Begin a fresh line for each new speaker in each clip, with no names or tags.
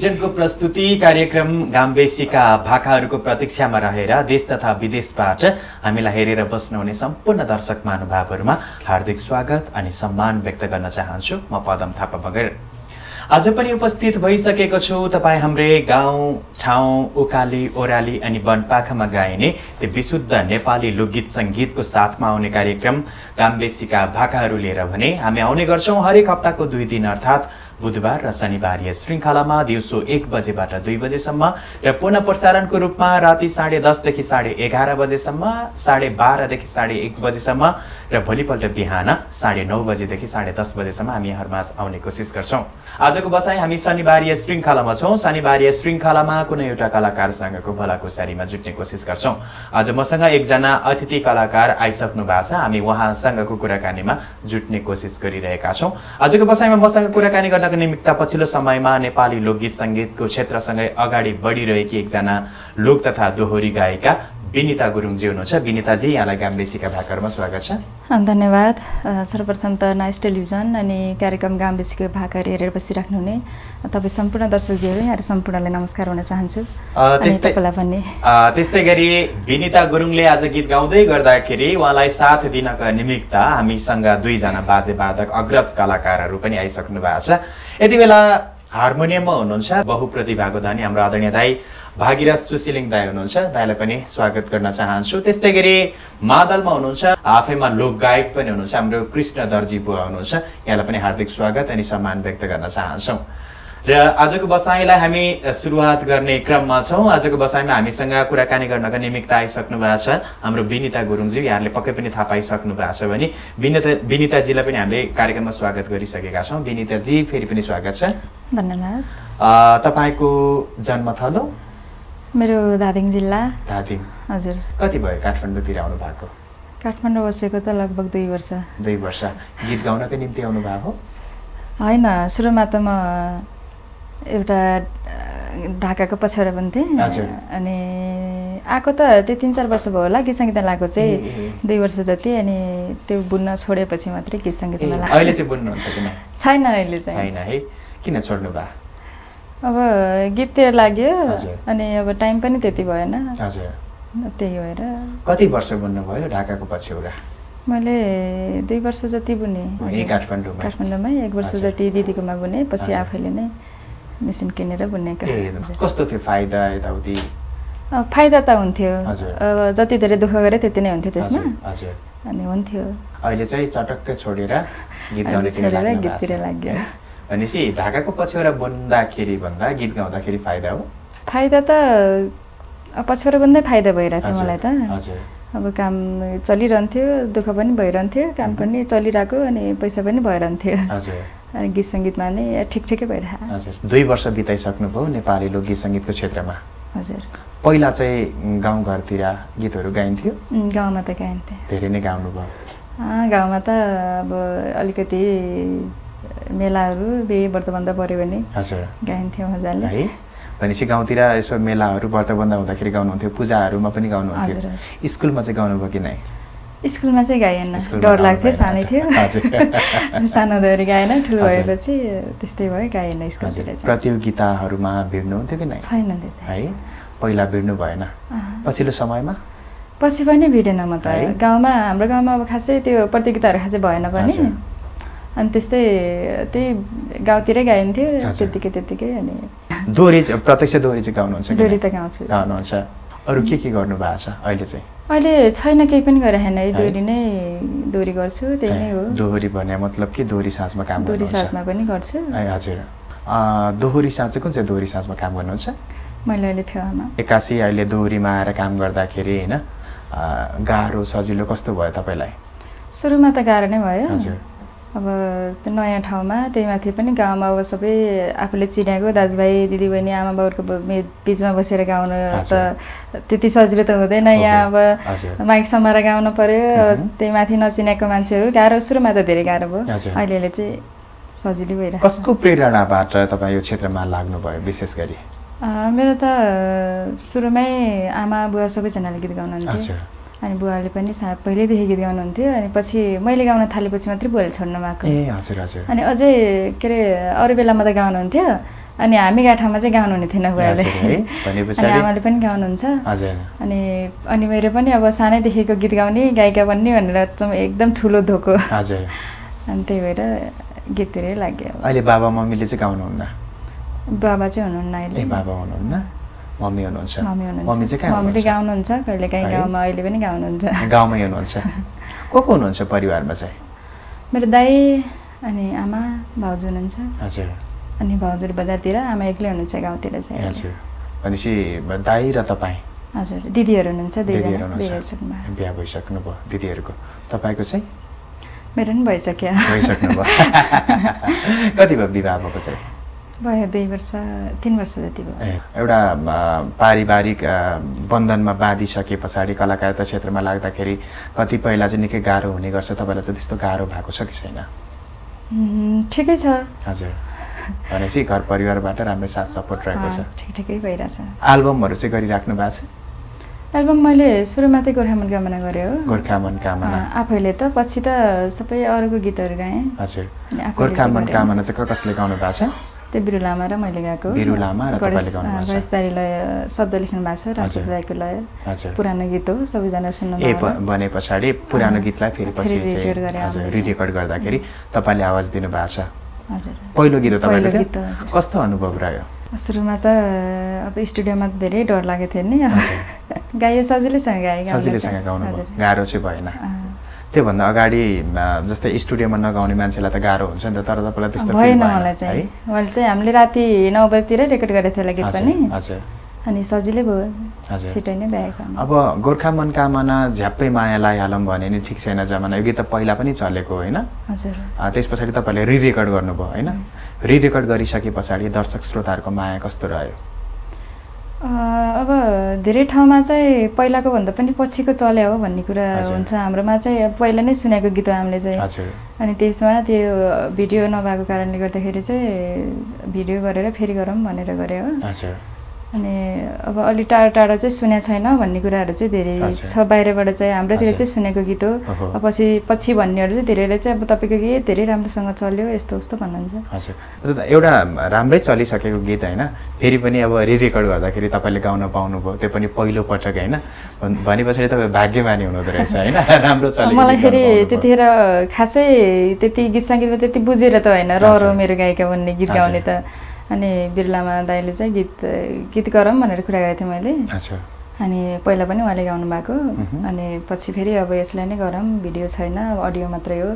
टेलिभिजनको प्रस्तुति कार्यक्रम गाम्बेसीका भाकाहरूको प्रतीक्षामा रहेर देश तथा विदेशबाट हामीलाई हेरेर बस्नुहुने सम्पूर्ण दर्शक महानुभावहरूमा हार्दिक स्वागत अनि सम्मान व्यक्त गर्न चाहन्छु। म पदम थापा मगर आज पनि उपस्थित भइसकेको छु तपाईँ हाम्रै गाउँ ठाउँ उकाली ओराली अनि वनपाखामा गाइने त्यो विशुद्ध नेपाली लोकगीत सङ्गीतको साथमा आउने कार्यक्रम गाम्बेसीका भाकाहरू लिएर भने हामी आउने गर्छौँ हरेक हप्ताको दुई दिन अर्थात् बुधबार र शनिबार यस श्रृङ्खलामा दिउँसो एक बजेबाट दुई बजेसम्म र पुनः प्रसारणको रूपमा राति साढे दसदेखि साढे एघार बजेसम्म साढे बाह्रदेखि साढे एक बजेसम्म र भोलिपल्ट बिहान साढे नौ बजेदेखि साढे दस बजेसम्म हामी यहाँहरूमा आउने कोसिस गर्छौँ। आजको बसाइ हामी शनिबार यस श्रृङ्खलामा छौँ। शनिबार यस श्रृङ्खलामा कुनै एउटा कलाकारसँगको भलाकुसारीमा जुट्ने कोसिस गर्छौँ। आज मसँग एकजना अतिथि कलाकार आइसक्नु भएको छ। हामी उहाँसँगको कुराकानीमा जुट्ने कोसिस गरिरहेका छौँ। आजको बसाइमा मसँग कुराकानी गर्न निमित्त पछिल्लो समयमा नेपाली लोकगीत सङ्गीतको क्षेत्रसँगै अगाडि बढिरहेकी एकजना लोक तथा दोहोरी गायिका विनिता गुरुङजी हुनुहुन्छ। विनिताजी यहाँलाई गाम्बेसीका भाकाहरूमा स्वागत छ।
धन्यवाद। सर्वप्रथम त नाइस टेलिभिजन अनि कार्यक्रम गाम्बेसीको भाकाहरू हेरेर बसिराख्नुहुने। तपाईँ सम्पूर्ण दर्शकजीहरू यहाँ सम्पूर्णलाई नमस्कार हुन चाहन्छु।
त्यस्तै गरी विनिता गुरुङले आज गीत गाउँदै गर्दाखेरि उहाँलाई साथ दिनका निमित्त हामीसँग दुईजना वाद्यवादक अग्रज कलाकारहरू पनि आइसक्नु भएको छ। यति बेला हार्मोनियममा हुनुहुन्छ बहुप्रतिभाको धनी हाम्रो आदरणीय दाई। भागीरथ सुशीलिङ दाई हुनुहुन्छ। दाईलाई पनि स्वागत गर्न चाहन्छु। त्यस्तै गरी मादलमा हुनुहुन्छ। आफैमा लोकगायक पनि हुनुहुन्छ। हाम्रो कृष्ण दर्जी बुवा हुनुहुन्छ। यहाँलाई पनि हार्दिक स्वागत अनि सम्मान व्यक्त गर्न चाहन्छौँ। र आजको बसाइलाई हामी सुरुवात गर्ने क्रममा छौँ। आजको बसाइमा हामीसँग कुराकानी गर्नका निमित्त आइसक्नु भएको छ हाम्रो विनिता गुरुङजी यहाँले पक्कै पनि थाहा पाइसक्नु भएको छ भने विनिता विनिताजीलाई पनि हामीले कार्यक्रममा स्वागत गरिसकेका छौँ। विनिताजी फेरि पनि स्वागत छ।
धन्यवाद।
तपाईँको जन्मथलो
मेरो धादिङ जिल्ला।
धादिङ
हजुर।
कति भयो काठमाडौँतिर आउनु भएको?
काठमाडौँ बसेको त लगभग दुई वर्ष।
दुई वर्ष। गीत गाउनको निम्ति आउनु भएको?
होइन सुरुमा त म एउटा ढाकाको पछाडि पनि थिएँ अनि आएको त त्यो तिन चार वर्ष भयो होला गीत सङ्गीतमा लागेको चाहिँ दुई वर्ष जति। अनि त्यो बुन्न छोडेपछि मात्रै गीत सङ्गीतमा लाग्यो छैन अहिले चाहिँ।
छैन है। किन छोड्नु भयो
अब गीततिर लाग्यो अनि अब टाइम पनि त्यति भएन। त्यही भएर।
कति वर्ष बुन्नुभयो ढाकाको पछ्यौरा?
मैले दुई वर्ष जति बुने।
काठमाडौँमा।
काठमाडौँमै एक वर्ष जति दिदीकोमा बुने पछि आफैले नै मेसिन किनेर बुनेको।
कस्तो थियो फाइदा यताउति?
फाइदा त हुन्थ्यो। अब जति धेरै दुःख गरे त्यति नै हुन्थ्यो त्यसमा। अनि हुन्थ्यो।
अहिले चाहिँ चटक्कै छोडेर गीत
छोडेर गीततिर लाग्यो।
भनेपछि ढाकाको पछ्यौरा बुन्दाखेरि भन्दा गीत गाउँदाखेरि फाइदा हो।
फाइदा त पछ्यौरा बुन्दै फाइदा भइरहेको थियो मलाई त। अब काम चलिरहन्थ्यो दुःख पनि भइरहन्थ्यो काम पनि चलिरहेको अनि पैसा पनि भइरहन्थ्यो। अनि गीत सङ्गीतमा नै ठिक ठिकै भइरहेको
हजुर। दुई वर्ष बिताइसक्नुभयो नेपाली लोकगीत सङ्गीतको क्षेत्रमा।
हजुर।
पहिला चाहिँ गाउँघरतिर गीतहरू गाइन्थ्यो।
गाउँमा त गाइन्थ्यो।
धेरै नै गाउनुभयो।
गाउँमा त अब अलिकति मेलाहरू बिहे व्रतबन्ध पऱ्यो भने
हजुर।
गाइन्थ्यो मजाले
है? भनेपछि गाउँतिर यसो मेलाहरू व्रतबन्ध हुँदाखेरि गाउनुहुन्थ्यो पूजाहरूमा पनि गाउनुहुन्थ्यो। स्कुलमा चाहिँ गाउनुभयो कि नै?
स्कुलमा चाहिँ गाएन डर लाग्थ्यो सानै थियो। सानो हुँदाखेरि गाएन ठुलो भएपछि त्यस्तै भयो गाएन स्कुलतिर
प्रतियोगिताहरूमा भिड्नुहुन्थ्यो कि नै?
छैन
है? पहिला भिड्नु भएन। पछिल्लो समयमा?
पछि पनि भिडेन म त। गाउँमा हाम्रो गाउँमा अब खासै त्यो प्रतियोगिताहरू खासै भएन पनि। अनि त्यस्तै त्यही गाउँतिरै गाइन्थ्यो त्यत्तिकै त्यत्तिकै अनि
दोहोरी प्रत्यक्ष दोहोरी चाहिँ गाउनुहुन्छ
दोहोरी त गाउँछु
गाउनुहुन्छ अरू के के गर्नु भएको छ अहिले चाहिँ
अहिले छैन केही पनि गरेन है दोहोरी नै दोहोरी गर्छु त्यही नै हो
दोहोरी भने मतलब के दोहोरी साँझमा काम
दोहोरी साँझमा पनि गर्छु
हजुर दोहोरी साँझ चाहिँ कुन चाहिँ दोहोरी साँझमा काम गर्नुहुन्छ
मैले अहिले फेवामा
एक्कासी अहिले दोहोरीमा आएर काम गर्दाखेरि होइन गाह्रो सजिलो कस्तो भयो तपाईँलाई
सुरुमा त गाह्रो नै भयो
हजुर
अब त्यो नयाँ ठाउँमा त्यही माथि पनि गाउँमा अब सबै आफूले चिनाएको दाजुभाइ दिदीबहिनी आमा बाउको बिचमा बसेर गाउनु त त्यति सजिलो त हुँदैन। यहाँ अब माइक समाएर गाउनु पर्यो। त्यही माथि नचिनाएको मान्छेहरू गाह्रो। सुरुमा त धेरै गाह्रो भयो। अहिले चाहिँ सजिलो भइरहेको
कसको प्रेरणाबाट तपाईँ यो क्षेत्रमा लाग्नुभयो विशेष गरी?
मेरो त सुरुमै आमा बुवा सबैजनाले गीत गाउनुहुन्थ्यो। अनि बुवाले पनि पहिल्यैदेखि गीत गाउनुहुन्थ्यो अनि पछि मैले गाउन थालेपछि मात्रै बुवाले छोड्नु भएको
ए हजुर हजुर।
अनि अझै के अरे अरू बेलामा त गाउनुहुन्थ्यो अनि हामी गाठामा चाहिँ गाउनुहुने थिएन बुवाले। अनि आमाले पनि गाउनुहुन्छ। अनि अनि मेरो पनि अब सानैदेखिको गीत गाउने गायिका बन्ने भनेर एकदम ठुलो धोको।
हजुर।
अनि त्यही भएर गीततिरै लाग्यो।
अहिले बाबा मम्मीले चाहिँ गाउनुहुन्न?
बाबा चाहिँ हुनुहुन्न
ए
अहिले
बाबा हुनुहुन्न? मम्मी हुनुहुन्छ।
मम्मी
मम्मी चाहिँ कहाँ हुनुहुन्छ?
गाउनुहुन्छ कहिले काहीँ? गाउँमा अहिले पनि गाउनुहुन्छ।
गाउँमै हुनुहुन्छ। को को हुनुहुन्छ परिवारमा चाहिँ?
मेरो दाई अनि आमा भाउजू हुनुहुन्छ।
हजुर।
अनि भाउजू बजारतिर आमा एक्लै हुनुहुन्छ गाउँतिर चाहिँ।
हजुर। भनेपछि दाई र तपाईँ?
हजुर। दिदीहरू हुनुहुन्छ। बिहे भइसक्नुभयो।
बिहा भइसक्नुभयो। दिदीहरूको। तपाईँको चाहिँ?
मेरो पनि भइसक्यो।
भइसक्नुभयो। कति भयो विवाह भएको चाहिँ?
भयो दुई वर्ष तिन वर्ष जति भयो।
एउटा पारिवारिक बन्धनमा बाँधिसके पछाडि कलाकारिता क्षेत्रमा लाग्दाखेरि कतिपयलाई चाहिँ निकै गाह्रो हुने गर्छ। तपाईँलाई चाहिँ त्यस्तो गाह्रो भएको छ कि छैन?
ठिकै छ।
हजुर। भनेपछि घर परिवारबाट राम्रो साथ सपोर्ट रहेको छ।
ठिक ठिकै भइरहेछ।
एल्बमहरू चाहिँ गरिराख्नु भएको छ?
एल्बम मैले सुरुमा चाहिँ गोर्खा मनकामना गरेँ हो।
गोर्खा मन कामना।
अँ, आफैले त पछि त सबै अरूको गीतहरू गाएँ।
हजुर। गोर्खा
चाहिँ
मन
गरेँ।
कामना चाहिँ कसले गाउनु भएको छ?
त्यो बिरु लामा र मैले गाएको गणेश दारीले शब्द लेख्नु भएको छ। राजेश दाईको लय। पुरानो गीत हो सबैजना सुन्नु
भने पछाडि पुरानो गीतलाई फेरि पछि। रिरेकर्ड गर्दाखेरि तपाईँले आवाज दिनुभएको छ। पहिलो गीत तपाईँको। कस्तो अनुभव रह्यो?
सुरुमा त अब स्टुडियोमा त धेरै डर लागेको थियो नि। गायो सजिलैसँग गाएँ
सजिलैसँग। गाउनु। गाह्रो चाहिँ भएन। त्योभन्दा अगाडि जस्तै स्टुडियोमा नगाउने मान्छेलाई त गाह्रो हुन्छ नि त तर तपाईँलाई त्यस्तो
भएन मलाई? चाहिँ। मैले चाहिँ हामीले राति नौ बजीतिरै रेकर्ड गरेको थियो गीत पनि।
हजुर।
अनि सजिलै भयो। छिटै नै भ्याएको।
अब गोर्खा मनकामना झ्याप्पै मायालाई हालौँ भने नि ठिक छैन जमाना। यो गीत त पहिला पनि चलेको होइन?
हजुर।
त्यस पछाडि तपाईँले रिरेकर्ड गर्नुभयो होइन? रिरेकर्ड गरिसके पछाडि दर्शक श्रोताहरूको माया कस्तो रह्यो?
अब धेरै ठाउँमा चाहिँ पहिलाको भन्दा पनि पछिको चल्यो हो भन्ने कुरा। हुन्छ हाम्रोमा चाहिँ पहिला नै सुनेको गीत हो हामीले चाहिँ। अनि त्यसमा त्यो भिडियो नभएको कारणले गर्दाखेरि चाहिँ भिडियो गरेर फेरि गरौँ भनेर गऱ्यो हो। अनि अब अलि टाढो टाढो चाहिँ सुनेको छैन भन्ने कुराहरू चाहिँ धेरै। छ बाहिरबाट चाहिँ हाम्रोतिर। चाहिँ सुनेको गीत हो पछि पछि भन्नेहरू चाहिँ धेरैले चाहिँ अब तपाईँको गीत धेरै राम्रोसँग चल्यो यस्तो उस्तो भन्नुहुन्छ
हजुर एउटा राम्रै चलिसकेको गीत होइन फेरि पनि अब रिरेकर्ड गर्दाखेरि तपाईँले गाउन पाउनुभयो त्यो पनि पहिलो पटक होइन भन- पछाडि तपाईँ भाग्यमानी हुनुहुँदो रहेछ होइन राम्रो
मलाई फेरि। त्यतिखेर खासै त्यति गीत सङ्गीतमा त्यति बुझेर त होइन र मेरो गायिका भन्ने गीत। गाउने त अनि बिरलामा दाईले चाहिँ गीत गीत गरौँ भनेर कुरा गरेको थिएँ मैले। अनि पहिला पनि उहाँले गाउनु भएको। अनि पछि फेरि अब यसलाई नै गरौँ। भिडियो छैन अडियो मात्रै हो।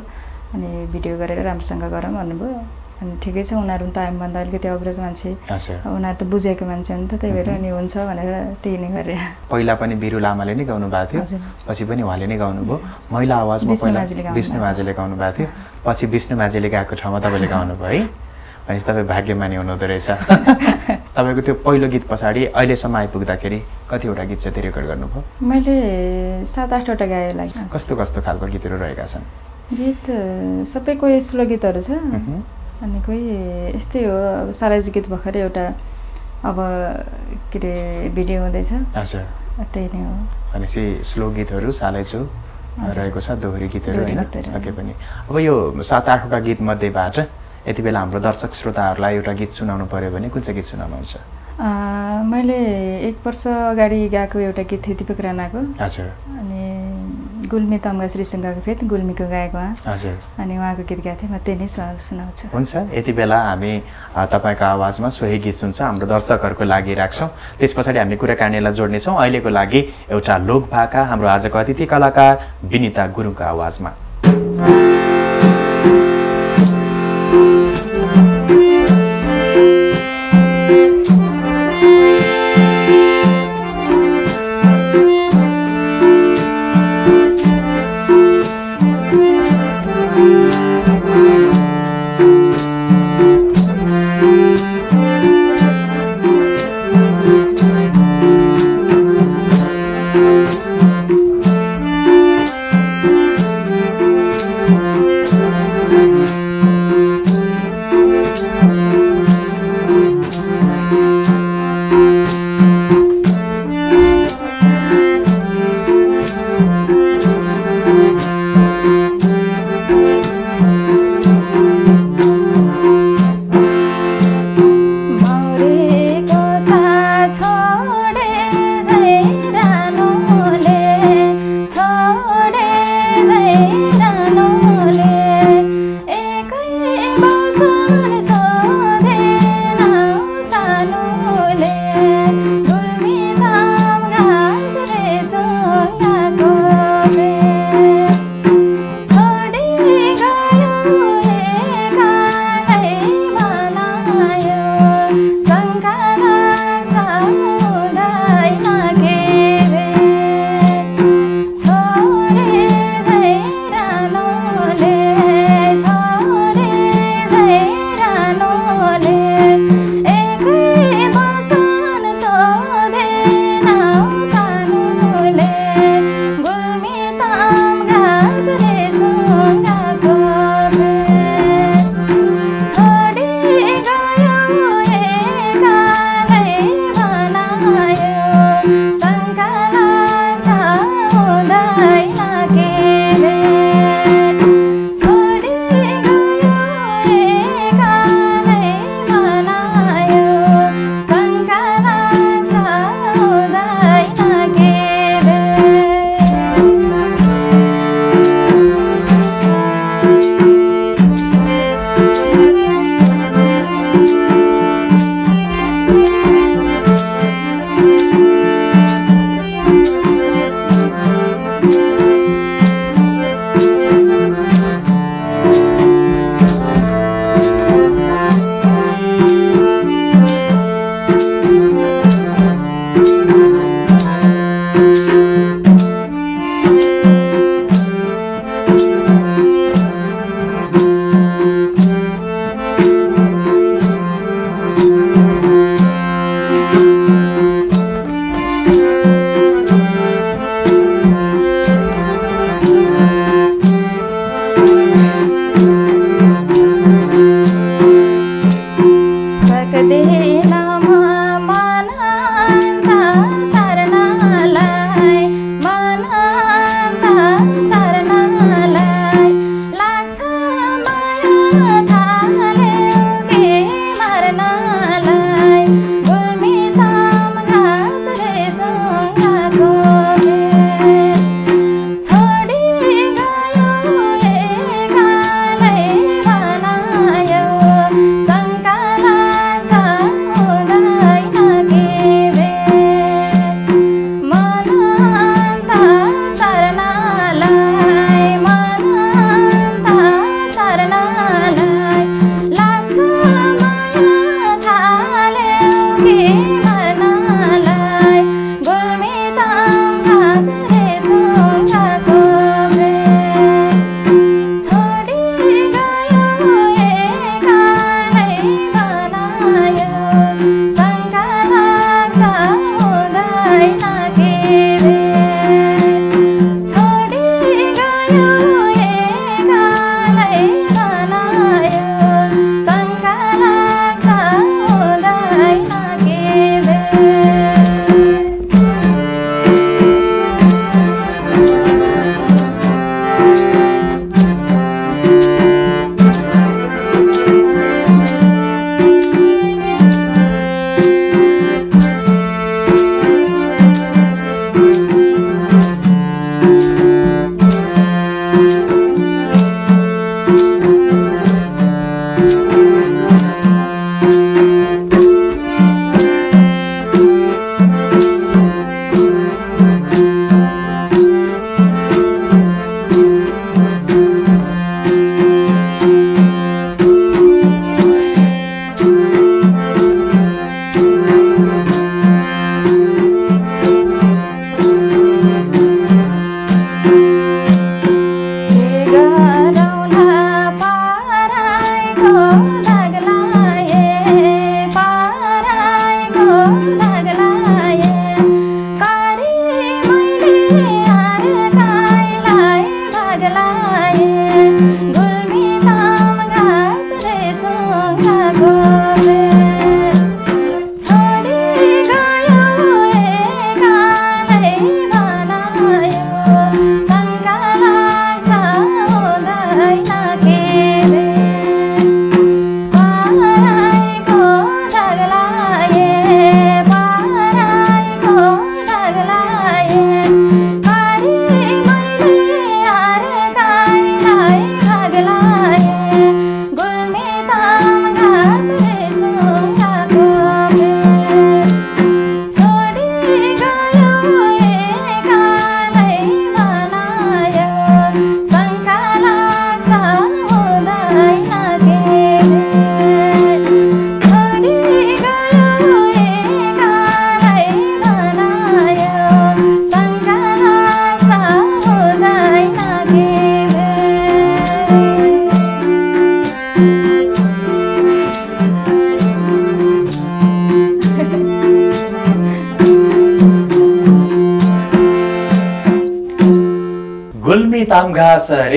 अनि भिडियो गरेर राम्रोसँग गरौँ भन्नुभयो। अनि ठिकै छ उनीहरू त हामीभन्दा अलिकति अग्रज मान्छे। उनीहरू त बुझेको मान्छे हो नि त त्यही भएर अनि हुन्छ भनेर त्यही नै गरेँ।
पहिला पनि बिरु लामाले नै गाउनु भएको थियो। पछि पनि उहाँले नै गाउनुभयो। महिला आवाजमा पहिला विष्णु
भएको।
माझीले गाउनु भएको थियो। पछि विष्णु माझीले गाएको ठाउँमा तपाईँले गाउनुभयो है। भनेपछि तपाईँ भाग्यमानी हुनुहुँदो रहेछ। तपाईँको त्यो पहिलो गीत पछाडि अहिलेसम्म आइपुग्दाखेरि कतिवटा गीत चाहिँ रेकर्ड गर्नुभयो?
मैले सात आठवटा गाएँ लागि
कस्तो कस्तो खालको गीतहरू रहेका छन्?
गीत सबै कोही स्लो गीतहरू छ। अनि कोही यस्तै हो अब सालाजी गीत भर्खरै एउटा अब के अरे भिडियो हुँदैछ। त्यही नै हो।
भनेपछि स्लो गीतहरू सालैचो। रहेको छ दोहोरी गीतहरू होइन? पनि। अब यो सात आठवटा गीत मध्येबाट यति बेला हाम्रो दर्शक श्रोताहरूलाई एउटा गीत सुनाउनु पर्यो भने कुन चाहिँ गीत सुनाउनुहुन्छ?
मैले एक वर्ष अगाडि गाएको एउटा गीत थियो दिपक राणाको।
हजुर।
अनि गुल्मी तम्गा श्रीसँगको फेद गुल्मीको गाएको उहाँ
हजुर।
अनि उहाँको गीत गाएको थिएँ म त्यही नै सुनाउँछु।
हुन्छ यति बेला हामी तपाईँको आवाजमा सोही गीत सुन्छौँ हाम्रो दर्शकहरूको लागि राख्छौँ। त्यस पछाडि हामी कुराकानीलाई जोड्नेछौँ। अहिलेको लागि एउटा लोक भाका हाम्रो आजको अतिथि कलाकार विनिता गुरुङको आवाजमा।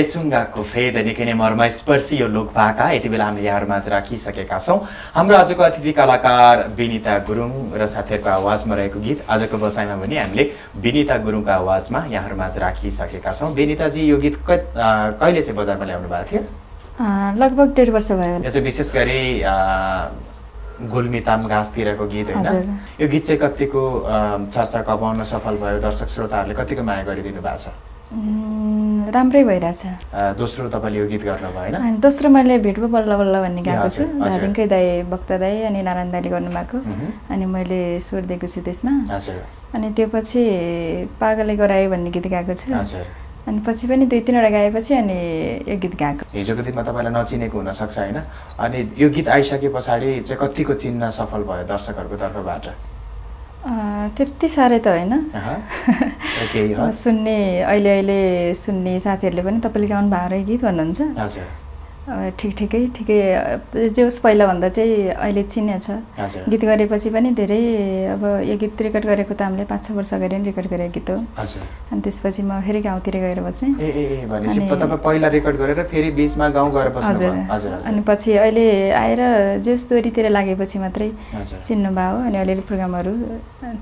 घाँस रेसुङ्गाको फेद निकै नै मर्मस्पर्शी यो लोक भाका यति बेला हामीले यहाँहरूमाझ राखिसकेका छौँ। हाम्रो आजको अतिथि कलाकार विनिता गुरुङ र साथीहरूको आवाजमा रहेको गीत आजको बसाइमा पनि हामीले विनिता गुरुङको आवाजमा यहाँहरूमाझ राखिसकेका छौँ। विनिताजी यो गीत कहिले चाहिँ बजारमा ल्याउनु भएको थियो?
लगभग डेढ वर्ष भयो।
यो चाहिँ विशेष गरी गुल्मी ताम घाँसतिरको गीत होइन? यो गीत चाहिँ कतिको चर्चा कमाउन सफल भयो? दर्शक श्रोताहरूले कतिको माया गरिदिनु भएको छ?
राम्रै भइरहेछ।
दोस्रो तपाईँले यो गीत गर्नुभयो होइन?
अनि दोस्रो मैले भेटबो बल्ल बल्ल भन्ने गाएको छु। धादिङकै दाई भक्त दाई अनि नारायण दाईले गर्नुभएको। अनि मैले स्वर दिएको छु त्यसमा। अनि त्यो पछि पागले गरायो भन्ने गीत गाएको छु। अनि पछि पनि दुई तिनवटा गाएपछि अनि यो गीत गाएको।
हिजोको दिनमा तपाईँलाई नचिनेको हुनसक्छ होइन? अनि यो गीत आइसके पछाडि चाहिँ कतिको चिन्न सफल भयो दर्शकहरूको तर्फबाट?
त्यति साह्रै त होइन। सुन्ने अहिले अहिले सुन्ने साथीहरूले पनि तपाईँले गाउनु भएको गीत भन्नुहुन्छ। ठिक ठिकै ठिकै। जे होस् पहिलाभन्दा चाहिँ अहिले चिन्ने छ। गीत गरेपछि पनि धेरै अब यो गीत रेकर्ड गरेको त हामीले पाँच छ वर्ष अगाडि नै रेकर्ड गरेको गीत हो। अनि त्यसपछि म फेरि गाउँतिर गएर बसेँ
तपाईँ पहिला रेकर्ड गरेर फेरि बिचमा गाउँ गएर बस्नु
हजुर। अनि पछि अहिले आएर जे होस् दोहोरीतिर लागेपछि मात्रै चिन्नुभयो। अनि अलिअलि प्रोग्रामहरू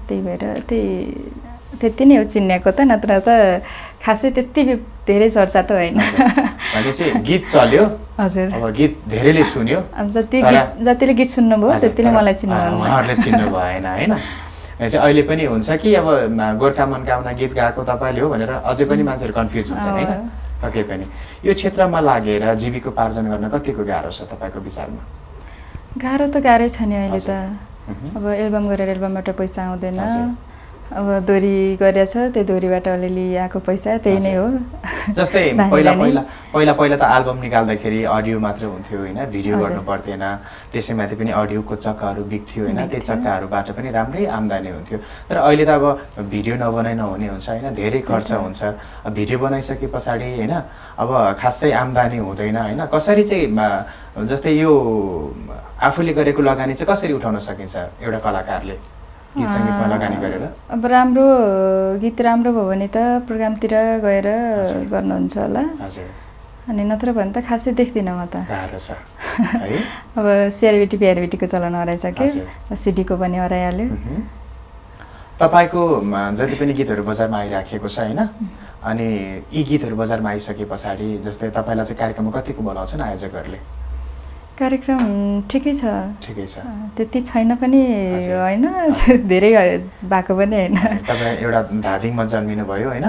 त्यही भएर त्यही त्यति नै हो चिन्नेको त नत्र त खासै त्यति धेरै चर्चा त होइन।
गीत चल्यो।
हजुर।
अब गीत धेरैले सुन्यो।
जति गीत जतिले गीत सुन्नुभयो त्यतिले मलाई चिन्नु
उहाँहरूले चिन्नु भएन होइन। भनेपछि अहिले पनि हुन्छ कि अब गोर्खा मनकामना गीत गाएको तपाईँले हो भनेर अझै पनि मान्छेहरू कन्फ्युज हुन्छन् होइन। पक्कै पनि यो क्षेत्रमा लागेर जीविकोपार्जन गर्न कतिको गाह्रो छ तपाईँको विचारमा?
गाह्रो त गाह्रै छ नि अहिले त। अब एल्बम गरेर एल्बमबाट पैसा आउँदैन। अब दोहोरी गरेछ त्यो दोहोरीबाट अलिअलि आएको पैसा त्यही नै हो
जस्तै पहिला। पहिला पहिला पहिला त एल्बम निकाल्दाखेरि अडियो मात्रै हुन्थ्यो होइन भिडियो। गर्नु पर्दैन त्यसैमाथि पनि अडियोको चक्काहरू बिक्थ्यो होइन त्यो
बिक्थ्यो।
चक्काहरूबाट पनि राम्रै आम्दानी हुन्थ्यो तर अहिले त अब भिडियो नबनाइ नहुने हुन्छ होइन धेरै खर्च। हुन्छ भिडियो बनाइसके पछाडि होइन अब खासै आम्दानी हुँदैन होइन कसरी चाहिँ जस्तै यो आफूले गरेको लगानी चाहिँ कसरी उठाउन सकिन्छ एउटा कलाकारले गीत सङ्गीतमा लगानी गरेर।
अब राम्रो गीत राम्रो भयो भने त प्रोग्रामतिर गएर। गर्नुहुन्छ होला।
हजुर।
अनि नत्र भने त खासै देख्दिनँ म त। अब सिआरबिटी पिआरबिटीको चलन। कि? सिडीको पनि हराइहाल्यो।
तपाईँको जति पनि गीतहरू बजारमा आइराखेको छ होइन? अनि यी गीतहरू बजारमा आइसके पछाडि जस्तै तपाईँलाई चाहिँ कार्यक्रममा कतिको बोलाउँछन् आयोजकहरूले?
कार्यक्रम ठिकै छ।
ठिकै छ।
त्यति छैन पनि। होइन। धेरै भएको पनि होइन।
तपाईँ एउटा धादिङमा जन्मिनु भयो होइन।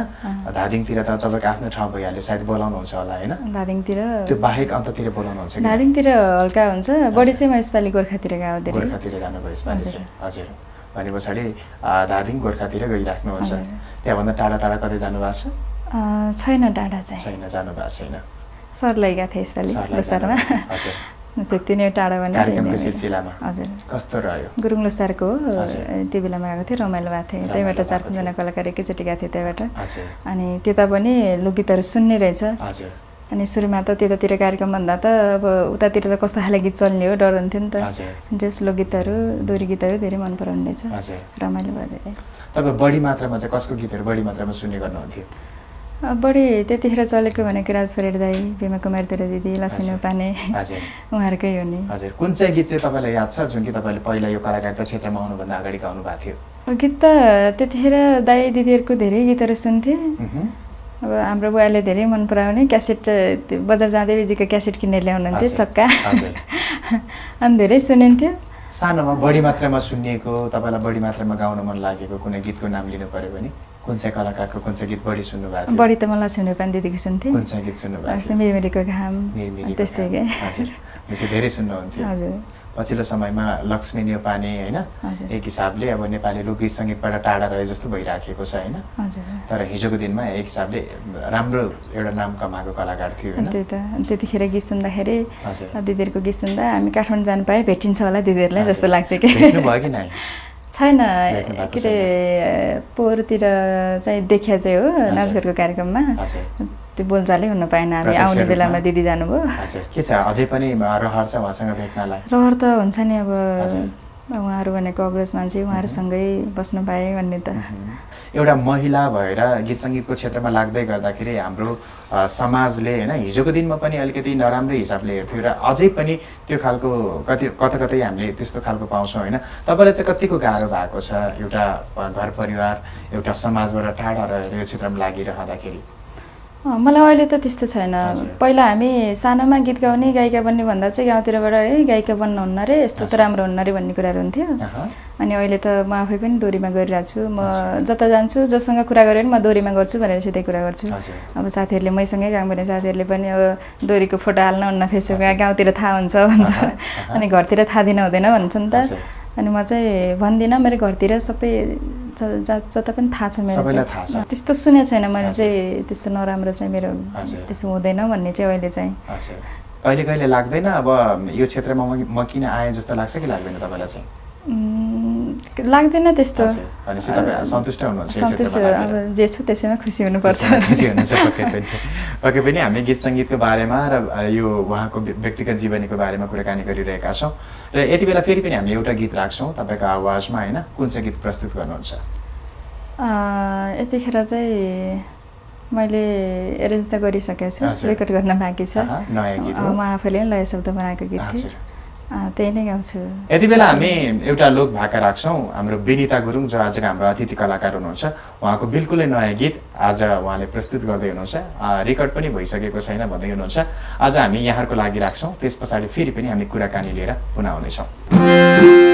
धादिङतिर त तपाईँको आफ्नो ठाउँ भइहाल्यो। सायद बोलाउनुहुन्छ होला होइन।
धादिङतिर।
त्यो बाहेक अन्ततिर बोलाउनुहुन्छ
धादिङतिर हल्का हुन्छ। बढी चाहिँ म यसपालि गोर्खातिर गएको धेरै।
गोर्खातिर जानुभयो यसपालि। चाहिँ। हजुर। भने पछाडि धादिङ गोर्खातिर गइराख्नुहुन्छ। त्यहाँभन्दा टाढा टाढा कतै जानुभएको छ?
छैन डाँडा चाहिँ।
छैन जानुभएको छैन।
सरलाई गएको थिएँ यसपालि लोसारमा।
हजुर।
त्यति नै टाढा भने
कार्यक्रमको सिलसिलामा।
हजुर।
कस्तो रह्यो?
गुरुङ लोसारको हो। त्यो बेलामा गएको थिएँ रमाइलो भएको थियो।
रमाइलो
त्यहीँबाट चार पाँचजना
थियो।
कलाकार एकैचोटि गएको थिएँ त्यहाँबाट। अनि त्यता पनि लोकगीतहरू सुन्ने रहेछ। अनि सुरुमा त त्यतातिर कार्यक्रम भन्दा त अब उतातिर त कस्तो खाले गीत चल्ने हो डर हुन्थ्यो नि त। जस लोकगीतहरू दोहोरी गीतहरू धेरै मन पराउनु रहेछ रमाइलो भयो धेरै।
तपाईँ बढी मात्रामा चाहिँ कसको गीतहरू बढी मात्रामा सुन्ने गर्नुहुन्थ्यो?
बढी त्यतिखेर चलेको भनेको राज परेड दाई पेमा कुमार तेरा दिदी लक्ष्मी। पाने उहाँहरूकै हो नि।
हजुर। कुन चाहिँ गीत चाहिँ तपाईँलाई याद छ जुन कि तपाईँले पहिला यो कलाकारिता क्षेत्रमा आउनुभन्दा अगाडि गाउनु भएको थियो?
गीत त त्यतिखेर दाई दिदीहरूको धेरै गीतहरू सुन्थेँ। अब हाम्रो बुवाले धेरै मन पराउने क्यासेट बजार जाँदै बिजीको क्यासेट किनेर ल्याउनुहुन्थ्यो चक्का। अनि धेरै सुनिन्थ्यो।
सानोमा बढी मात्रामा सुनिएको तपाईँलाई बढी मात्रामा गाउन मन लागेको कुनै गीतको नाम लिनु पऱ्यो भने? कुन चाहिँ कलाकारको कुन चाहिँ गीत बढी सुन्नु भएको थियो?
बढी त मलाई पानी दिदीको सुन्थेँ
कुन चाहिँ गीत
जस्तै
थियो?
मिरमिरीको घाम त्यस्तै
हजुर। धेरै सुन्नुहुन्थ्यो।
हजुर।
पछिल्लो समयमा लक्ष्मी नेउपाने होइन एक हिसाबले अब नेपाली लोकगीत सङ्गीतबाट टाढा रहे जस्तो भइराखेको छ होइन। तर हिजोको दिनमा एक हिसाबले राम्रो एउटा नाम कमाएको कलाकार थियो
त्यही त। त्यतिखेर गीत सुन्दाखेरि दिदीहरूको गीत सुन्दा हामी काठमाडौँ जानु पाएँ भेटिन्छ होला दिदीहरूलाई जस्तो। लाग्थ्यो कि? छैन। के अरे पोहोरतिर चाहिँ देखिया चाहिँ हो। नाचघरको कार्यक्रममा। त्यो बोलचालै हुन पाएन। हामी आउने बेलामा? दिदी जानुभयो।
के छ? अझै पनि रहर छ उहाँसँग भेट्नलाई?
रहर त हुन्छ नि अब। उहाँहरू भनेको अग्रज मान्छे उहाँहरूसँगै बस्न पाएँ भन्ने त।
एउटा महिला भएर गीत सङ्गीतको क्षेत्रमा लाग्दै गर्दाखेरि हाम्रो समाजले होइन हिजोको दिनमा पनि अलिकति नराम्रै हिसाबले हेर्थ्यो र अझै पनि त्यो खालको कति कता कतै हामीले त्यस्तो खालको पाउँछौँ होइन। तपाईँलाई चाहिँ कतिको गाह्रो भएको छ एउटा घर परिवार एउटा समाजबाट टाढा रहेर यो क्षेत्रमा लागिरहँदाखेरि? मलाई अहिले त त्यस्तो छैन। पहिला हामी सानोमा गीत गाउने गायिका बन्ने भन्दा चाहिँ गाउँतिरबाट है गायिका बन्नुहुन्न रे यस्तो त राम्रो हुन्न रे भन्ने कुराहरू हुन्थ्यो। अनि अहिले त म आफै पनि दोहोरीमा गरिरहेको छु। म जता जान्छु जससँग कुरा गरेँ पनि म दोहोरीमा गर्छु भनेर त्यही कुरा गर्छु। अब साथीहरूले मैसँगै काम गर्ने साथीहरूले पनि अब दोहोरीको फोटो हाल्नुहुन्न फेसबुकमा गाउँतिर थाहा हुन्छ भन्छ। अनि घरतिर थाहा दिन हुँदैन भन्छ नि त अनि म चाहिँ भन्दिनँ मेरो घरतिर सबै जता पनि थाहा छ मेरो त्यस्तो सुनेको छैन मैले चाहिँ त्यस्तो नराम्रो चाहिँ मेरो त्यस्तो हुँदैन भन्ने चाहिँ अहिले चाहिँ।
कहिले कहिले लाग्दैन? अब यो क्षेत्रमा म किन आएँ जस्तो लाग्छ कि लाग्दैन तपाईँलाई चाहिँ?
लाग्दैन त्यस्तो।
सन्तुष्ट
अब जे छ त्यसैमा खुसी हुनुपर्छ।
खुसी हुनुहुन्छ पक्कै पनि। हामी गीत सङ्गीतको बारेमा र यो उहाँको व्यक्तिगत जीवनीको बारेमा कुराकानी गरिरहेका छौँ। र यति बेला फेरि पनि हामी एउटा गीत राख्छौँ तपाईँको आवाजमा होइन? कुन चाहिँ गीत प्रस्तुत गर्नुहुन्छ?
यतिखेर चाहिँ मैले एरेन्ज त गरिसकेको छु रेकर्ड गर्न बाँकी छ। म आफैले लय शब्द बनाएको गीत थिएँ। त्यही नै गाउँछु
यति बेला हामी एउटा लोक भाका राख्छौँ। हाम्रो विनिता गुरुङ जो आजको हाम्रो अतिथि कलाकार हुनुहुन्छ। उहाँको बिल्कुलै नयाँ गीत आज उहाँले प्रस्तुत गर्दै हुनुहुन्छ। रेकर्ड पनि भइसकेको छैन भन्दै हुनुहुन्छ। आज हामी यहाँहरूको लागि राख्छौँ। त्यस पछाडि फेरि पनि हामी कुराकानी लिएर पुनः आउनेछौँ।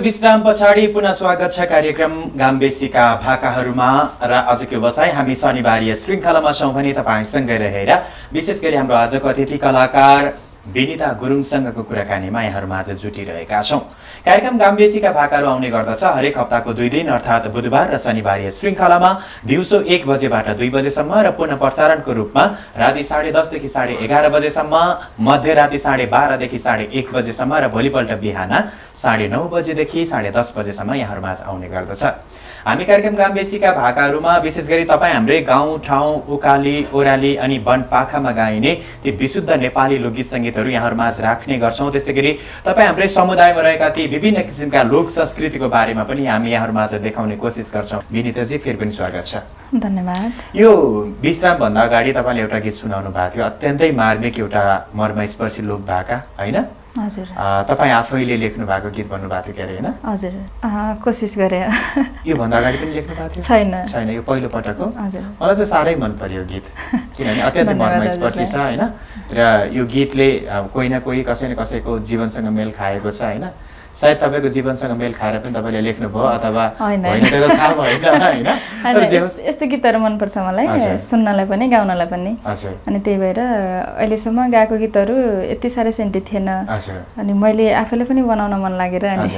विश्राम पछाडि पुनः स्वागत छ कार्यक्रम गाम्बेसीका भाकाहरूमा र आजको व्यवसाय हामी शनिबारीय श्रृङ्खलामा छौँ भने तपाईँसँगै रहेर विशेष गरी हाम्रो आजको अतिथि कलाकार विनिता गुरुङसँगको कुराकानीमा यहाँहरूमा आज जुटिरहेका छौँ। कार्यक्रम गाम्बेसीका भाकाहरू आउने गर्दछ। हरेक हप्ताको दुई दिन अर्थात् बुधबार र शनिबार श्रृङ्खलामा। दिउँसो एक बजेबाट दुई बजेसम्म र पुनः प्रसारणको रूपमा राति साढे दसदेखि साढे एघार बजेसम्म मध्यराति साढे बाह्रदेखि साढे एक बजेसम्म र भोलिपल्ट बिहान साढे नौ बजेदेखि साढे दस बजेसम्म यहाँहरूमा आउने गर्दछ। हामी कार्यक्रम गाम्बेसीका भाकाहरूमा विशेष गरी तपाईँ हाम्रै गाउँ ठाउँ उकाली ओराली अनि वनपाखामा गाइने ती विशुद्ध नेपाली लोकगीत सङ्गीतहरू यहाँहरूमा आज राख्ने गर्छौँ। त्यस्तै गरी तपाईँ हाम्रै समुदायमा रहेका ती विभिन्न किसिमका लोक संस्कृतिको बारेमा पनि हामी यहाँहरूमा आज देखाउने कोसिस गर्छौँ। विनिताजी फेरि पनि स्वागत छ।
धन्यवाद।
यो विश्रामभन्दा अगाडि तपाईँले एउटा गीत सुनाउनु भएको थियो। अत्यन्तै मार्मिक एउटा मर्मस्पर्शी लोक भाका होइन?
हजुर।
तपाईँ आफैले लेख्नु भएको गीत भन्नुभएको थियो के अरे होइन?
हजुर। कोसिस गरेँ।
योभन्दा अगाडि पनि लेख्नु भएको थियो?
छैन।
छैन यो पहिलो पटक हो। मलाई चाहिँ साह्रै मन पर्यो गीत। किनभने अत्यन्तै मर्मस्पर्शी छ होइन? र यो गीतले कोही न कोही कसै न कसैको जीवनसँग मेल खाएको छ होइन? सायद तपाईँको जीवनसँग मेल खाएर पनि तपाईँले लेख्नुभयो अथवा
यस्तो गीतहरू मनपर्छ मलाई सुन्नलाई पनि गाउनलाई पनि। अनि त्यही भएर अहिलेसम्म गाएको गीतहरू यति साह्रै सेन्टी थिएन। अनि मैले आफैले पनि बनाउन मन लागेर अनि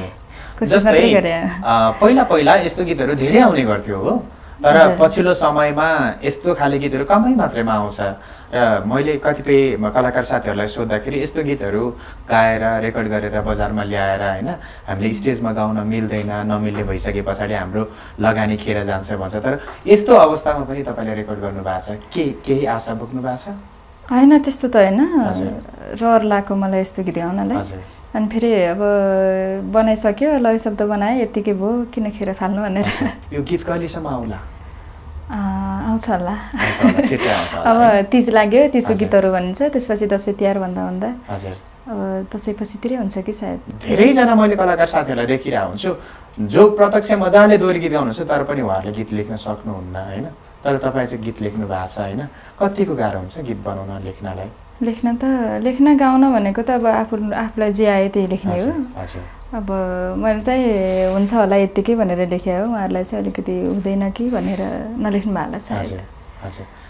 पहिला पहिला यस्तो गीतहरू धेरै आउने गर्थ्यो हो। तर पछिल्लो समयमा यस्तो खाले गीतहरू कमै मात्रमा आउँछ। र मैले कतिपय कलाकार साथीहरूलाई सोद्धाखेरि यस्तो गीतहरू गाएर रेकर्ड गरेर बजारमा ल्याएर होइन हामीले स्टेजमा गाउन मिल्दैन नमिल्ने भइसके पछाडि हाम्रो लगानी खेर जान्छ भन्छ। तर यस्तो अवस्थामा पनि तपाईँले रेकर्ड गर्नुभएको छ। के केही आशा बोक्नु भएको छ?
होइन त्यस्तो त होइन। रहर लाग्यो मलाई यस्तो गीत गाउनलाई। अनि फेरि अब बनाइसक्यो लय शब्द बनाएँ यत्तिकै भयो किन खेर फाल्नु भनेर।
यो गीत कहिलेसम्म आउला?
आउँछ होला। अब तिज लाग्यो तिजको गीतहरू भनिन्छ त्यसपछि दसैँ तिहार भन्दा भन्दा। अब दसैँपछितिरै हुन्छ कि सायद?
धेरैजना मैले कलाकार साथीहरूलाई देखिरहेको हुन्छु। जो प्रत्यक्ष मजाले दोहोरी गीत गाउनुहुन्छ तर पनि उहाँहरूले गीत लेख्न सक्नुहुन्न होइन? तर तपाईँ चाहिँ गीत लेख्नु भएको छ होइन? कतिको गाह्रो हुन्छ गीत बनाउन लेख्नलाई?
लेख्न त लेख्न गाउन भनेको त अब आफू आफूलाई जे आयो त्यही लेख्ने हो। अब मैले चाहिँ हुन्छ होला यत्तिकै भनेर लेखेँ हो। उहाँहरूलाई चाहिँ अलिकति हुँदैन कि भनेर नलेख्नु भएको होला सायद।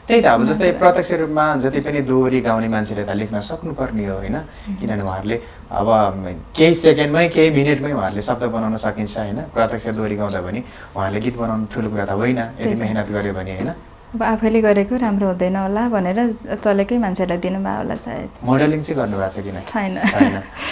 त्यही त अब जस्तै प्रत्यक्ष रूपमा जति पनि दोहोरी गाउने मान्छेले त लेख्न सक्नुपर्ने हो होइन? किनभने उहाँहरूले अब केही सेकेन्डमै केही मिनटमै उहाँहरूले शब्द बनाउन सकिन्छ होइन? प्रत्यक्ष दोहोरी गाउँदा पनि उहाँहरूले गीत बनाउनु ठुलो कुरा त होइन। यदि मेहनत गर्यो भने होइन?
अब आफैले गरेको राम्रो हुँदैन होला भनेर चलेकै मान्छेलाई दिनुभयो होला सायद।
मोडलिङ चाहिँ गर्नुभएको छ किन
छैन।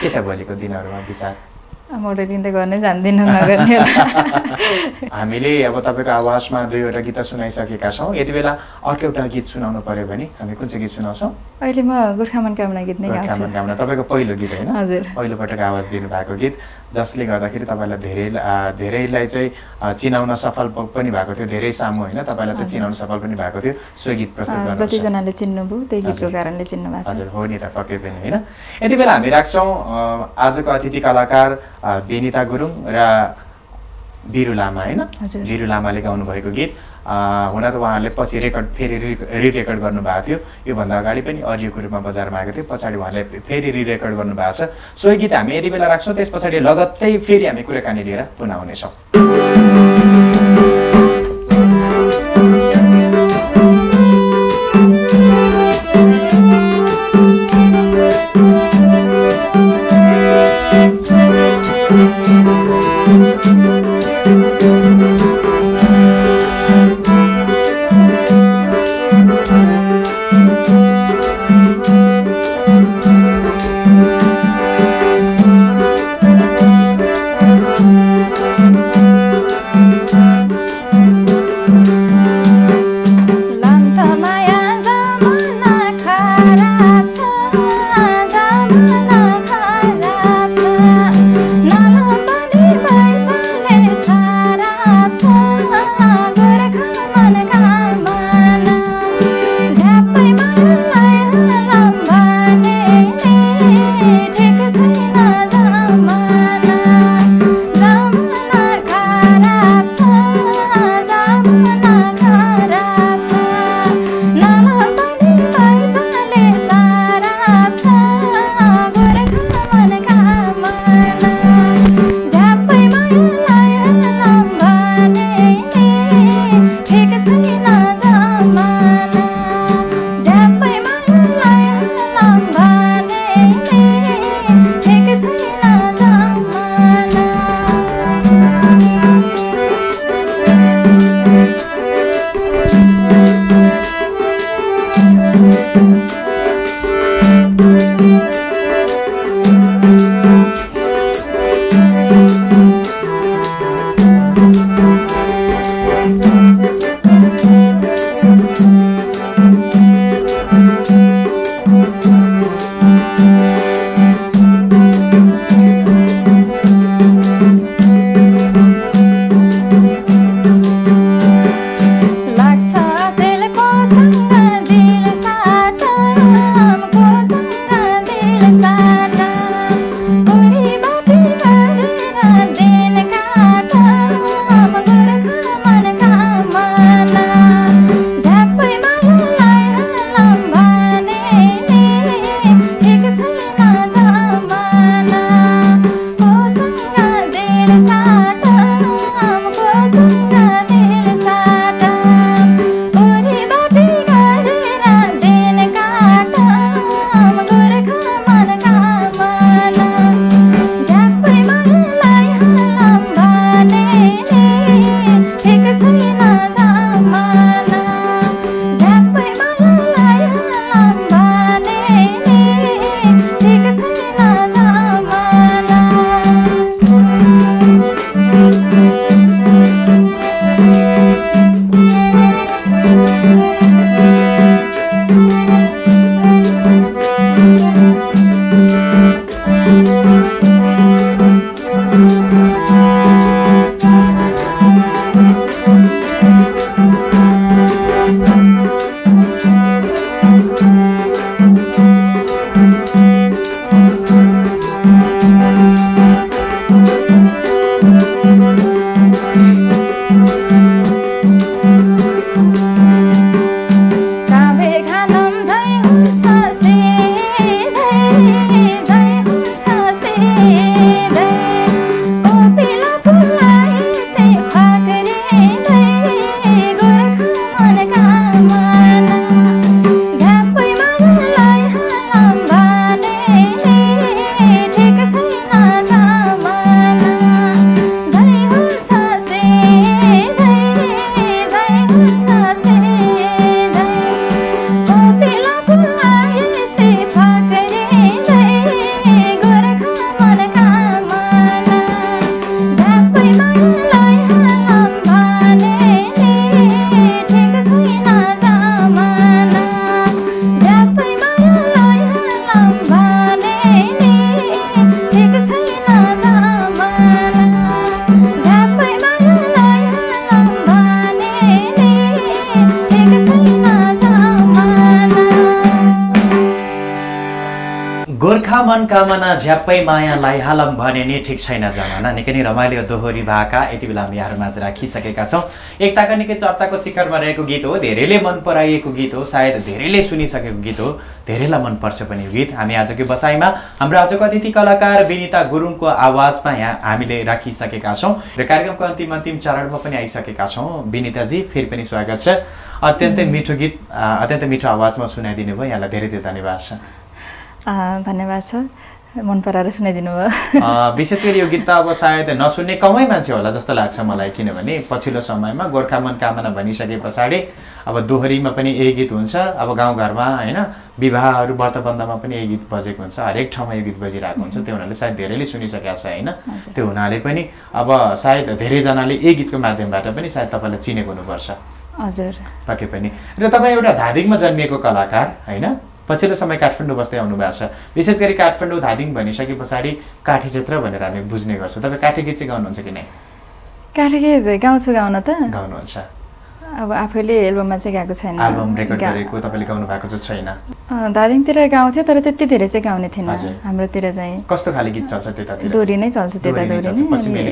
के छ भोलिको दिनहरूमा विचार?
मोडलिङ त गर्नै जान्दिनँ नगर्ने
हामीले अब तपाईँको आवाजमा दुईवटा गीत सुनाइसकेका छौँ। यति बेला अर्को एउटा गीत सुनाउनु पर्यो भने हामी कुन चाहिँ गीत सुनाउँछौँ?
अहिले म गोर्खामन कामना गीत नै
कामना। तपाईँको पहिलो गीत होइन?
हजुर।
पहिलोपटक आवाज दिनुभएको गीत। जसले गर्दाखेरि तपाईँलाई धेरै धेरैलाई चाहिँ चिनाउन सफल पनि भएको थियो। धेरै सामु होइन तपाईँलाई चाहिँ चिनाउन सफल पनि भएको थियो। सो गीत प्रस्तुत गर्नु
जतिजनाले चिन्नुभयो त्यही गीतको कारणले चिन्नु भएको
हजुर हो नि त पक्कै पनि होइन। यति बेला हामी राख्छौँ आजको अतिथि कलाकार बेनिता गुरुङ र बिरु लामा होइन? बिरु लामाले गाउनुभएको गीत। हुन त उहाँहरूले पछि रेकर्ड फेरि रिरेकर्ड गर्नुभएको थियो। योभन्दा अगाडि पनि अडियोको रूपमा बजारमा आएको थियो। पछाडि उहाँले फेरि रिरेकर्ड गर्नुभएको छ। सोही गीत हामी यति बेला राख्छौँ त्यस पछाडि लगत्तै फेरि हामी कुराकानी लिएर पुनः आउनेछौँ। मायालाई हालम भने नि ठिक छैन जमाना। निकै नै रमाइलो दोहोरी भाका यति बेला हामी यहाँहरूमाझ राखिसकेका छौँ। एकताका निकै चर्चाको शिखरमा रहेको गीत हो। धेरैले मन पराइएको गीत हो। सायद धेरैले सुनिसकेको गीत हो। धेरैलाई मनपर्छ पनि यो गीत। हामी आजको बसाइमा हाम्रो आजको अतिथि कलाकार विनिता गुरुङको आवाजमा यहाँ हामीले राखिसकेका छौँ। र कार्यक्रमको अन्तिम अन्तिम चरणमा पनि आइसकेका छौँ। विनिताजी फेरि पनि स्वागत छ। अत्यन्तै मिठो गीत अत्यन्तै मिठो आवाजमा सुनाइदिनु भयो यहाँलाई धेरै धेरै धन्यवाद छ।
धन्यवाद छ मन पराएर सुनाइदिनु भयो।
विशेष गरी यो गीत त अब सायद नसुन्ने कमै मान्छे होला जस्तो लाग्छ मलाई किनभने पछिल्लो समयमा गोर्खा मन कामना भनिसके पछाडि अब दोहोरीमा पनि यही गीत हुन्छ। अब गाउँघरमा होइन विवाहहरू व्रतबन्धमा पनि यही गीत बजेको हुन्छ। हरेक ठाउँमा यो गीत बजिरहेको हुन्छ। त्यो हुनाले सायद धेरैले सुनिसकेको छ होइन? त्यो हुनाले पनि अब सायद धेरैजनाले यही गीतको माध्यमबाट पनि सायद तपाईँलाई चिनेको हुनुपर्छ।
हजुर।
पक्कै पनि। र तपाईँ एउटा धादिङमा जन्मिएको कलाकार होइन? पछिल्लो समय काठमाडौँ बस्दै आउनु भएको छ। विशेष गरी काठमाडौँ धादिङ भनिसके पछाडि काठी क्षेत्र भनेर हामी बुझ्ने गर्छौँ। तपाईँ काठी गीत चाहिँ गाउनुहुन्छ कि नै?
काठी गीत गाउँछु गाउन त।
गाउनुहुन्छ।
अब आफैले एल्बममा चाहिँ गाएको छैन।
एल्बम रेकर्ड गरेको तपाईँले गाउनु भएको चाहिँ छैन
धादिङतिर गाउँथ्यो तर त्यति धेरै चाहिँ गाउने थिएन। हाम्रोतिर चाहिँ
कस्तो खाले गीत चल्छ त्यतातिर?
दोरी नै चल्छ त्यता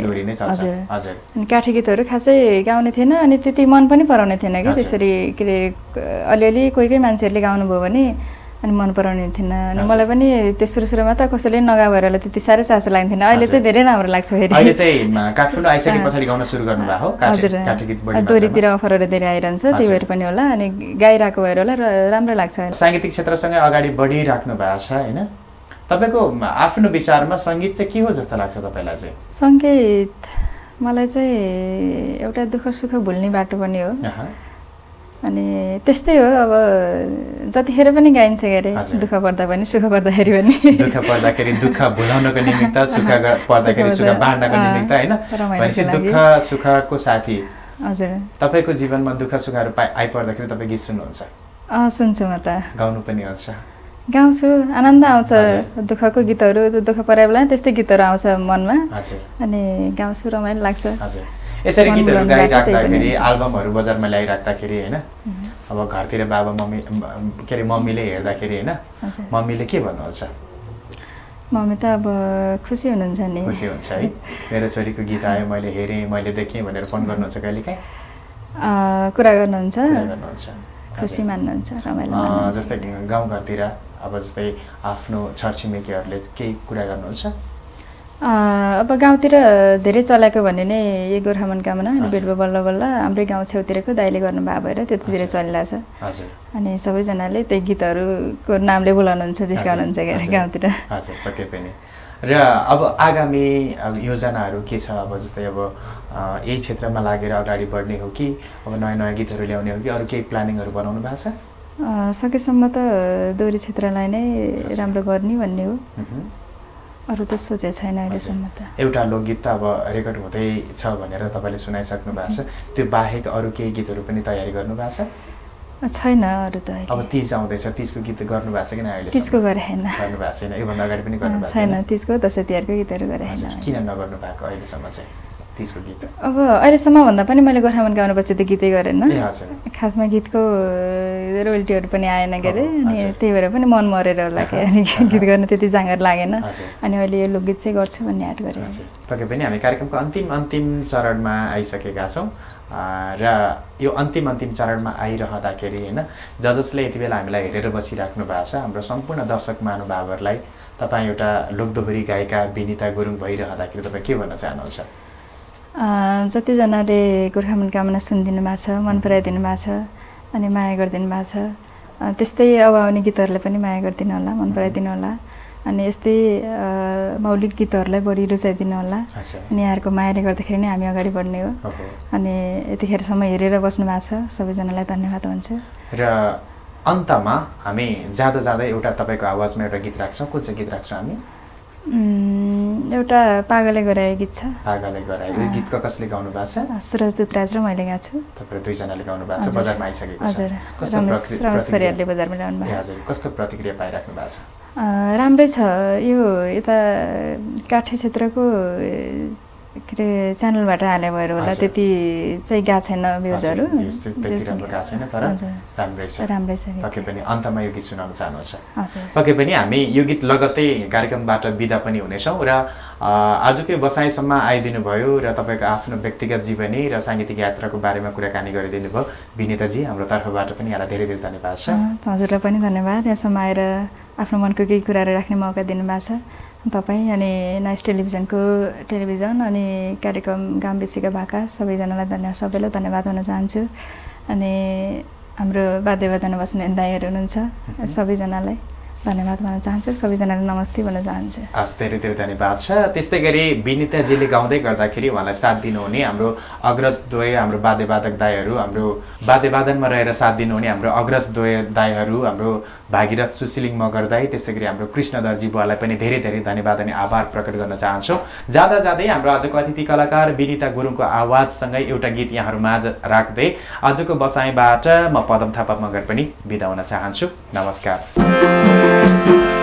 दोरी नै
हजुर। अनि काठी गीतहरू खासै गाउने थिएन अनि त्यति मन पनि पराउने थिएन कि त्यसरी के अरे अलिअलि कोही कोही मान्छेहरूले गाउनुभयो भने अनि मन पराउने थिएन। अनि मलाई पनि त्यो सुरु सुरुमा त कसैले नगा भएर त्यति साह्रै चासो लाग्थेन अहिले चाहिँ धेरै राम्रो लाग्छ
फेरि। हजुर।
दोरीतिर अफरहरू धेरै आइरहन्छ त्यही भएर पनि होला। अनि गाइरहेको भएर होला र राम्रो लाग्छ
साङ्गीतिक क्षेत्रसँगै अगाडि बढिराख्नु भएको छ होइन? तपाईँको आफ्नो विचारमा सङ्गीत चाहिँ के हो जस्तो लाग्छ तपाईँलाई चाहिँ?
सङ्गीत मलाई चाहिँ एउटा दुःख सुख भुल्ने बाटो पनि हो। अनि त्यस्तै हो अब जतिखेर पनि गाइन्छ के अरे दुःख पर्दा पनि सुख पर्दाखेरि पनि।
दुःख पर्दाखेरि दुःख भुलाउनको निमित्त सुख पर्दाखेरि सुख बाँड्नको निमित्त होइन? दुःख सुखको साथी?
हजुर।
तपाईँको जीवनमा दुःख सुखहरू पाइ आइपर्दाखेरि तपाईँ गीत सुन्नुहुन्छ?
सुन्छु म त।
गाउनु पनि आउँछ।
गाउँछु आनन्द आउँछ दुःखको गीतहरू दुःख परायो बेला त्यस्तै गीतहरू आउँछ मनमा। अनि गाउँछु रमाइलो लाग्छ।
यसरी गीतहरू गाइराख्दाखेरि एल्बमहरू बजारमा ल्याइराख्दाखेरि होइन? अब घरतिर बाबा मम्मी के अरे मम्मीले हेर्दाखेरि होइन? मम्मीले के भन्नुहुन्छ?
मम्मी त अब खुसी हुनुहुन्छ नि।
खुसी हुन्छ है? मेरो छोरीको गीत आयो मैले हेरेँ मैले देखेँ भनेर फोन गर्नुहुन्छ कहिलेकाहीँ?
कुरा गर्नुहुन्छ? गर्नुहुन्छ। खुसी मान्नुहुन्छ रमाइलो
जस्तै गाउँघरतिर अब जस्तै आफ्नो छरछिमेकीहरूले केही कुरा गर्नुहुन्छ?
अब गाउँतिर धेरै चलाएको भने नै यही गोर्खा मनकामना अनि बेलुवा बल्ल बल्ल हाम्रै गाउँ छेउतिरको दाइले गर्नुभएको भएर त्यतितिर चलिरहेछ। अनि सबैजनाले त्यही गीतहरूको नामले बोलाउनुहुन्छ जिस्काउनुहुन्छ क्या गाउँतिर।
पक्कै पनि। र अब आगामी अब योजनाहरू के छ? अब जस्तै अब यही क्षेत्रमा लागेर अगाडि बढ्ने हो कि? अब नयाँ नयाँ गीतहरू ल्याउने हो कि? अरू केही प्लानिङहरू बनाउनु भएको
छ? सकेसम्म त दोहोरी क्षेत्रलाई नै राम्रो गर्ने भन्ने हो। अरू त सोचेको छैन अहिलेसम्म त।
एउटा लोकगीत त अब रेकर्ड हुँदैछ भनेर तपाईँले सुनाइसक्नु भएको छ। त्यो बाहेक अरू केही गीतहरू पनि तयारी गर्नु भएको
छ? छैन अरू त
अब तिज आउँदैछ तिजको गीत गर्नु भएको छ कि अहिले
तिजको गरेन
गर्नु भएको छैन। योभन्दा अगाडि पनि गर्नु भएको
छैन तिजको दसैँ तिहारको गीतहरू गरेन
किन नगर्नु भएको अहिलेसम्म चाहिँ? तिजको गीत
अब अहिलेसम्म भन्दा पनि मैले गोर्खामन गाउनुपर्छ त गीतै गरेन। खासमा गीतको रोयल्टीहरू पनि आएन के अरे अनि त्यही भएर पनि मन मरेर होला कि अनि गीत गर्न त्यति जाँगर लागेन। अनि अहिले यो लोकगीत चाहिँ गर्छु भन्ने आँट गरेँ।
पक्कै पनि हामी कार्यक्रमको अन्तिम अन्तिम चरणमा आइसकेका छौँ। र यो अन्तिम अन्तिम चरणमा आइरहँदाखेरि होइन ज जसले यति बेला हामीलाई हेरेर बसिराख्नु भएको छ हाम्रो सम्पूर्ण दर्शक महानुभावहरूलाई तपाईँ एउटा लोकदोहोरी गायिका विनिता गुरुङ भइरहँदाखेरि तपाईँ के भन्न चाहनुहुन्छ?
जतिजनाले गोर्खा मनकामना सुनिदिनु भएको छ मन पराइदिनु भएको छ अनि माया गरिदिनु भएको छ त्यस्तै अब आउने गीतहरूलाई पनि माया गरिदिनु होला मन पराइदिनु होला अनि यस्तै मौलिक गीतहरूलाई बढी रुचाइदिनु होला अनि यहाँहरूको मायाले गर्दाखेरि नै हामी अगाडि बढ्ने हो। अनि यतिखेरसम्म हेरेर बस्नु भएको छ सबैजनालाई धन्यवाद हुन्छ
र अन्तमा हामी जाँदा जाँदै एउटा तपाईँको आवाजमा एउटा गीत राख्छौँ। कुन चाहिँ गीत राख्छौँ हामी?
एउटा पागले गराए गीत छ।
पागले गराए गीत कसले गाउनु भएको
छ? सुरज दुतराज र मैले गाएको छु।
तपाईँहरू दुईजनाले गाउनु भएको छ बजारमा आइसकेको छ।
हजुर। रमेश परियारले बजारमा ल्याउनु भएको
हजुर। कस्तो प्रतिक्रिया पाइराख्नु भएको छ?
राम्रै छ। यो यता काठे क्षेत्रको
के अरे च्यानलबाट हाले भएर होला। त्यति चाहिँ गएको छैन भ्युजहरू।
राम्रो छ। पक्कै पनि अन्तमा यो गीत सुनाउन चाहनुहुन्छ। पक्कै पनि हामी यो गीत लगत्तै कार्यक्रमबाट बिदा पनि हुनेछौँ र आजकै बसाइसम्म आइदिनु भयो र तपाईँको आफ्नो व्यक्तिगत जीवनी र साङ्गीतिक यात्राको बारेमा कुराकानी गरिदिनु भयो। विनिताजी हाम्रो तर्फबाट पनि यहाँलाई धेरै धेरै धन्यवाद छ।
हजुरलाई पनि धन्यवाद। यहाँसम्म आएर आफ्नो मनको केही कुराहरू राख्ने मौका दिनुभएको छ। तपाईँ अनि नाइस टेलिभिजनको टेलिभिजन अनि कार्यक्रम गाम बेसीका भाका सबैजनालाई धन्यवाद सबैलाई धन्यवाद भन्न चाहन्छु। अनि हाम्रो वाद्यवादनमा बस्ने दाईहरू हुनुहुन्छ। सबैजनालाई धन्यवाद भन्न चाहन्छु। सबैजनालाई नमस्ते भन्न चाहन्छु।
हस् धेरै धेरै धन्यवाद छ। त्यस्तै गरी विनिताजीले गाउँदै गर्दाखेरि उहाँलाई साथ दिनुहुने हाम्रो अग्रज द्वय हाम्रो वाद्यवादक दाईहरू हाम्रो वाद्यवादनमा रहेर साथ दिनुहुने हाम्रो अग्रज द्वय दाईहरू हाम्रो भागीरथ सुशीलिङ मगर दाई त्यसै गरी हाम्रो कृष्णधरजी बुवालाई पनि धेरै धेरै धन्यवाद अनि आभार प्रकट गर्न चाहन्छौँ। जाँदा जाँदै हाम्रो आजको अतिथि कलाकार विनिता गुरुङको आवाजसँगै एउटा गीत यहाँहरू माझ राख्दै आजको बसाइबाट म पदम थापा मगर पनि बिदा हुन चाहन्छु। नमस्कार।